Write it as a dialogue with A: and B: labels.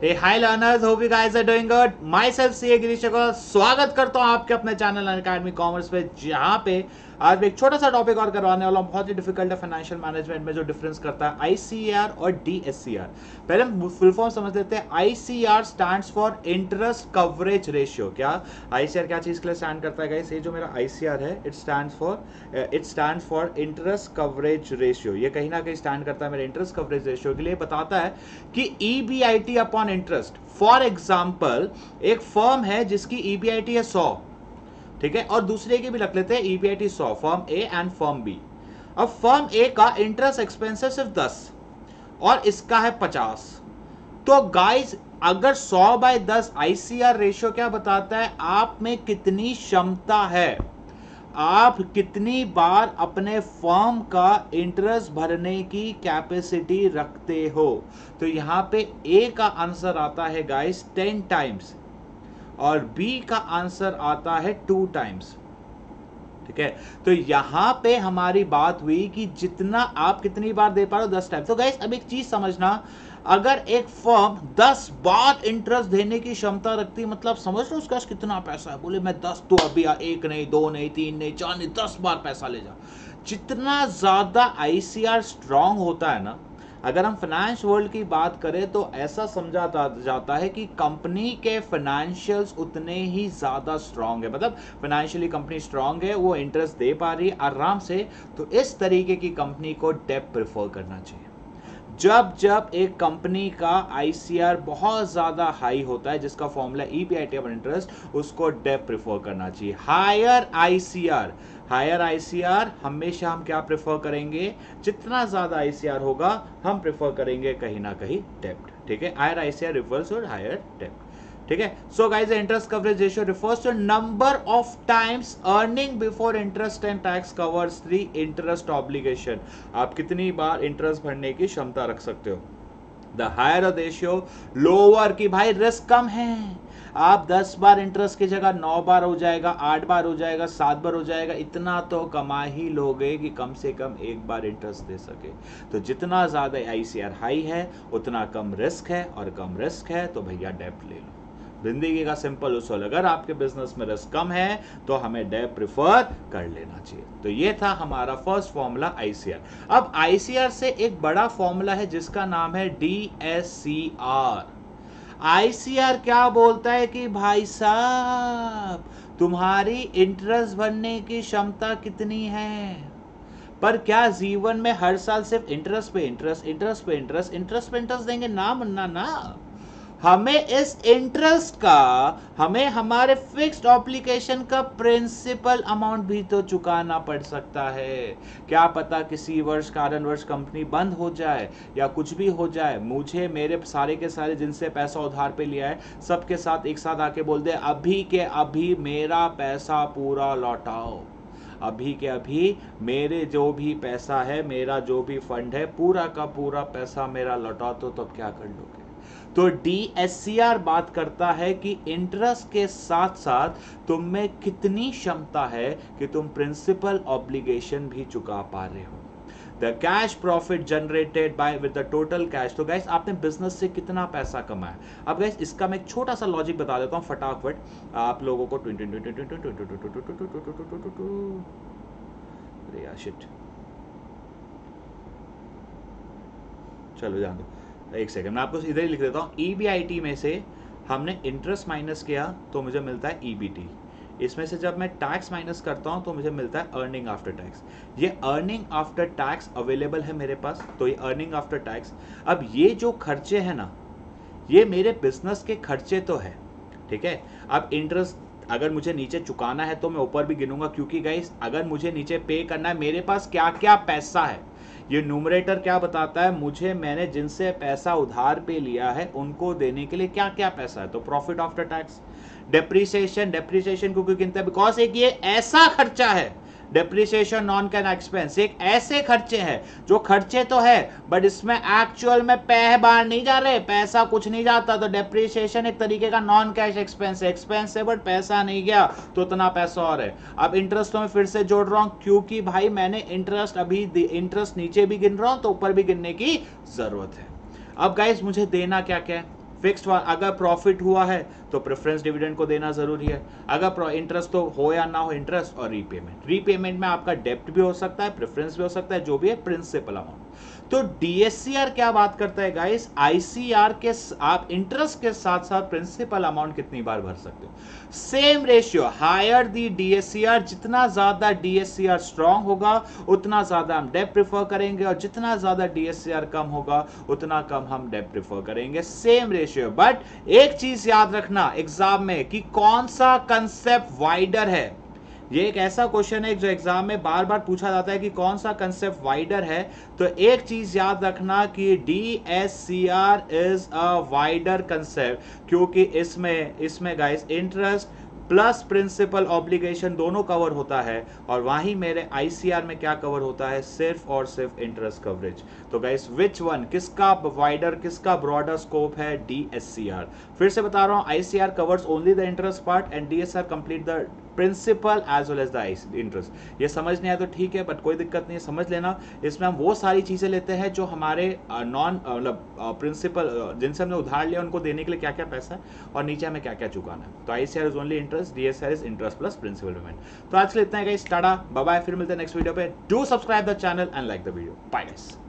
A: Hey, hi learners, hope you guys are doing good. Myself CA Girish स्वागत करता हूँ आपके अपने चैनल अकेडमी कॉमर्स पे जहाँ पे आज एक छोटा सा टॉपिक और करवाने वाला हूँ। बहुत ही डिफ़िकल्ट है फाइनेंशियल मैनेजमेंट में जो डिफरेंस करता है आईसीआर और डीएससीआर पहले हम फुल फॉर्म समझ लेते हैं। ICR stands for interest coverage ratio क्या आईसीआर क्या चीज़ के लिए स्टैंड करता है गाइस ये जो मेरा आईसीआर है it stands for it stands for interest coverage ratio ये कहीं ना कहीं स्टैंड करता है मेरे इंटरेस्ट कवरेज रेशियो के लिए। बताता है कि EBIT upon interest for example एक फर्म है जिसकी ईबीआईटी है सौ। ठीक है? और दूसरे की भी रख लेते हैं ईपीआईटी सौ firm A and firm B अब फॉर्म ए का इंटरेस्ट एक्सपेंस है सिर्फ़ दस, और इसका है पचास। तो गाइस अगर 100 बाय 10 आईसीआर रेशियो क्या बताता है? आप में कितनी क्षमता है? आप कितनी बार अपने फॉर्म का इंटरेस्ट भरने की कैपेसिटी रखते हो? तो यहाँ पे ए का आंसर आता है गाइस टेन टाइम्स और बी का आंसर आता है टू टाइम्स ठीक है? तो यहाँ पे हमारी बात हुई कि जितना आप कितनी बार दे पा रहे हो, दस टाइम तो गैस अब एक चीज़ समझना, अगर एक फर्म दस बार इंटरेस्ट देने की क्षमता रखती मतलब समझ लो उसका कितना पैसा है? बोले, मैं दस तो अभी एक नहीं, दो नहीं, तीन नहीं, चार नहीं, दस बार पैसा ले जा। जितना ज़्यादा आईसीआर स्ट्रांग होता है ना अगर हम फाइनेंस वर्ल्ड की बात करें तो ऐसा समझा जाता है कि कंपनी के फाइनेंशियल्स उतने ही ज़्यादा स्ट्रांग है। मतलब फाइनेंशियली कंपनी स्ट्रांग है, वो इंटरेस्ट दे पा रही है आराम से तो इस तरीके की कंपनी को डेप प्रिफर करना चाहिए। जब जब एक कंपनी का आईसीआर बहुत ज़्यादा हाई होता है, जिसका फॉर्मूला ई ईपीआईटी ऑफ़ इंटरेस्ट उसको डेप प्रिफर करना चाहिए। हायर आईसीआर हायर आईसीआर हमेशा हम क्या प्रिफर करेंगे? जितना ज़्यादा आईसीआर होगा, हम प्रेफर करेंगे कहीं ना कहीं डेप्ट ठीक है हायर आईसीआर रिफर्स और हायर डेप्ट ठीक है? So guys interest coverage ratio refers to number of times earning before interest and tax covers three interest obligation आप कितनी बार इंटरेस्ट भरने की क्षमता रख सकते हो? द हायर रेशियो लोअर की भाई रिस्क कम है। आप दस बार इंटरेस्ट की जगह नौ बार हो जाएगा, आठ बार हो जाएगा, सात बार हो जाएगा, इतना तो कमा ही लोगे कि कम से कम एक बार इंटरेस्ट दे सके। तो जितना ज़्यादा आईसीआर हाई है, उतना कम रिस्क है और कम रिस्क है तो भैया डेप्ट ले लो। ज़िंदगी का सिंपल उसूल, अगर आपके बिज़नेस में रिस्क कम है तो हमें डेप प्रिफर कर लेना चाहिए। तो ये था हमारा फ़र्स्ट फॉर्मूला आईसीआर अब आईसीआर से एक बड़ा फॉर्मूला है, जिसका नाम है D S C R ICR क्या बोलता है कि भाई साहब, तुम्हारी इंटरेस्ट भरने की क्षमता कितनी है? पर क्या जीवन में हर साल सिर्फ़ इंटरेस्ट पे इंटरेस्ट इंटरेस्ट पे इंटरेस्ट इंटरेस्ट पे इंटरेस्ट देंगे? ना मन्ना, ना। हमें इस इंटरेस्ट का, हमें हमारे फिक्स्ड ऑप्लीकेशन का प्रिंसिपल अमाउंट भी तो चुकाना पड़ सकता है। क्या पता किसी वर्ष, कारण वर्ष कंपनी बंद हो जाए या कुछ भी हो जाए। मुझे, मेरे सारे के सारे जिनसे पैसा उधार पे लिया है, सबके साथ एक साथ आके बोल दे, अभी के अभी मेरा पैसा पूरा लौटाओ। अभी के अभी मेरे जो भी पैसा है, मेरा जो भी फंड है, पूरा का पूरा पैसा मेरा लौटा तो तब क्या कर लोगे? तो डीएससीआर बात करता है कि इंटरेस्ट के साथ साथ तुम में कितनी क्षमता है कि तुम प्रिंसिपल ऑब्लिगेशन भी चुका पा रहे हो the cash profit generated by with the total cash तो गैस आपने बिज़नेस से कितना पैसा कमाया अब गैस इसका मैं एक छोटा सा लॉजिक बता देता हूँ फटाफट आप लोगों को शिट चलो जान दो एक सेकंड मैं आपको इधर ही लिख देता हूँ। ई में से हमने इंटरेस्ट माइनस किया तो मुझे मिलता है ई e इसमें से जब मैं टैक्स माइनस करता हूँ तो मुझे मिलता है अर्निंग आफ्टर टैक्स ये अर्निंग आफ्टर टैक्स अवेलेबल है मेरे पास तो ये अर्निंग आफ्टर टैक्स अब ये जो खर्चे हैं ना, ये मेरे बिज़नेस के खर्चे तो है, ठीक है? अब इंटरेस्ट अगर मुझे नीचे चुकाना है तो मैं ऊपर भी गिनूँगा, क्योंकि गाइस अगर मुझे नीचे पे करना है, मेरे पास क्या क्या पैसा है? ये न्यूमरेटर क्या बताता है? मुझे, मैंने जिनसे पैसा उधार पे लिया है, उनको देने के लिए क्या क्या पैसा है? तो profit after tax depreciation depreciation क्योंकि क्यों गिनते हैं? बिकॉज़ एक ये ऐसा खर्चा है डिप्रिसिएशन नॉन कैन एक्सपेंस एक ऐसे खर्चे हैं, जो खर्चे तो है बट इसमें एक्चुअल में पैसे बाहर नहीं जा रहे, पैसा कुछ नहीं जाता तो डिप्रिसिएशन एक तरीके का नॉन कैश एक्सपेंस है। एक्सपेंस है बट पैसा नहीं गया तो उतना पैसा और है। अब इंटरेस्ट तो मैं फिर से जोड़ रहा हूँ, क्योंकि भाई मैंने इंटरेस्ट अभी इंटरेस्ट नीचे भी गिन रहा हूँ तो ऊपर भी गिनने की ज़रूरत है। अब गाइस मुझे देना क्या क्या है फिक्स्ड अगर प्रॉफिट हुआ है तो प्रेफरेंस डिविडेंड को देना ज़रूरी है। अगर इंटरेस्ट तो हो या ना हो इंटरेस्ट और रीपेमेंट रीपेमेंट में आपका डेप्ट भी हो सकता है प्रेफरेंस भी हो सकता है, जो भी है प्रिंसिपल अमाउंट तो डीएससीआर क्या बात करता है गाइस आईसीआर के आप इंटरेस्ट के साथ साथ प्रिंसिपल अमाउंट कितनी बार भर सकते हो? Same ratio higher the DSCR जितना ज़्यादा डीएससीआर स्ट्रांग होगा, उतना ज़्यादा हम डेप प्रिफर करेंगे, और जितना ज़्यादा डीएससीआर कम होगा, उतना कम हम डेप प्रिफर करेंगे। सेम रेशियो बट एक चीज़ याद रखना एग्ज़ाम में कि कौन सा कंसेप्ट वाइडर है। ये एक ऐसा क्वेश्चन है जो एग्ज़ाम में बार बार पूछा जाता है कि कौन सा कंसेप्ट वाइडर है। तो एक चीज़ याद रखना कि D S C R is a wider concept क्योंकि इसमें इसमें guys interest plus principal obligation दोनों कवर होता है और वहीं मेरे आईसीआर में क्या कवर होता है? सिर्फ़ और सिर्फ़ इंटरेस्ट कवरेज तो गाइस विच वन किसका वाइडर किसका ब्रॉडर स्कोप है? डीएससीआर फिर से बता रहा हूँ ICR covers only the interest part and DSR complete the principal as well as the interest ये समझ नहीं आया तो ठीक है बट कोई दिक्कत नहीं है, समझ लेना। इसमें हम वो सारी चीज़ें लेते हैं जो हमारे नॉन मतलब प्रिंसिपल जिनसे हमने उधार लिया उनको देने के लिए क्या क्या पैसा है और नीचे हमें क्या क्या चुकाना है। तो I C R is only interest D S R is interest plus principal payment तो आज के लिए इतना है बाय फिर मिलते हैं नेक्स्ट वीडियो पे। Do subscribe the channel and like the video bye